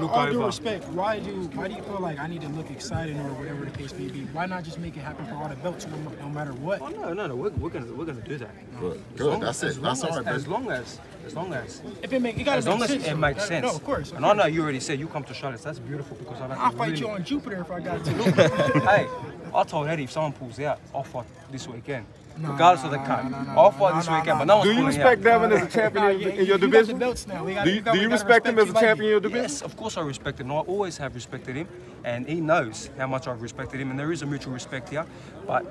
look all due over. respect, why do why do you feel like I need to look excited or whatever the case may be? Why not just make it happen for all the belts no, no matter what? Oh no, no, no. We're, we're gonna we're gonna do that. Good. As Good. long- That's as it. long That's all as, As long as as long as If it make it gotta as make long as sense. it makes sense. No, of course. of And I know you already said you come to Charlotte. That's beautiful because I like. I'll fight really- you on Jupiter if I got to. hey, I told Eddie if someone pulls out, I'll fight this weekend. Nah, Regardless of the cut. nah, nah, I'll nah, fight this nah, weekend, nah, but no one's Do you respect out. Devin as a champion yeah, in, you- in your you got the division? belts now. Do you, got- do you respect him as a champion in your division? Yes, of course I respect him. I always have respected him, and he knows how much I've respected him, and there is a mutual respect here. But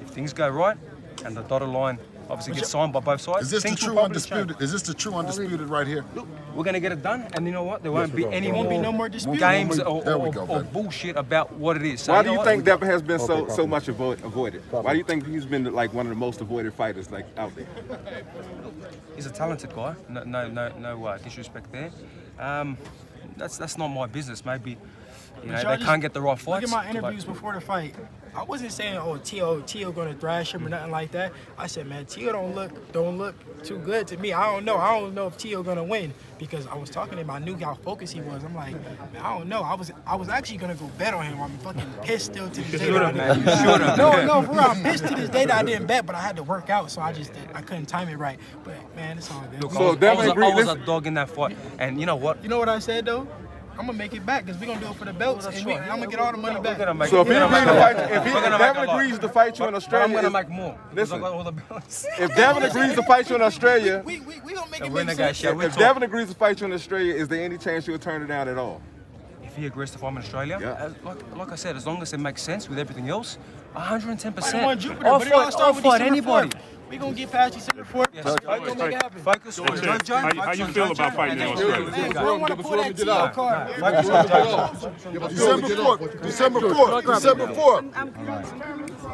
if things go right, and the dotted line obviously gets signed by both sides, Is this the things will true probably change. undisputed? Is this the true undisputed right here? Look, we're gonna get it done, and you know what? There won't be any There won't more be no more dispute. games or, or- go, or bullshit about what it is. So Why do know you what? think Devin has been so so much avo- avoided? Why do you think he's been like one of the most avoided fighters like out there? He's a talented guy. No, no, no, no uh, disrespect there. Um, that's that's not my business. Maybe you know they just- can't get the right fights. Look fights. at my but- interviews before the fight. I wasn't saying, "Oh, Teo, Teo gonna thrash him" or nothing like that. I said, "Man, Teo don't look, don't look too good to me. I don't know. I don't know if Teo gonna win because I was talking to him. I knew how focused he was. I'm like, man, I don't know. I was, I was actually gonna go bet on him. I'm fucking pissed still to this day. that I man. didn't- No, no, for real. I'm pissed to this day that I didn't bet, but I had to work out, so I just, I couldn't time it right. But man, it's all good. Look, So I was, I was, a, agreed- was a dog in that fight, and you know what? you know what I said though? I'm gonna make it back because we're gonna do it for the belts, That's and, we, right. and I'm gonna get all the money back. So if he agrees to fight, if, he, if Devin agrees to fight you in But I'm gonna make more. Listen. got all the belts. if Devin agrees to fight you in Australia, We, we, we gonna make So it we're make sense. go, shall we if? Devin agrees to fight you in Australia, is there any chance you'll turn it down at all? If he agrees to fight in Australia, Yeah. as, like, like I said, as long as it makes sense with everything else, 110. I percent want Jupiter, I'll but fight, I'll fight December anybody. 4th. We gonna get past December 4th. Yes, we focus. gonna make it happen. Focus on That's it. Jojo. How- how you feel about fighting in Australia? Man, bro, I wanna pull that TO card. Focus on December 4th. December 4th. December 4th. I'm, I'm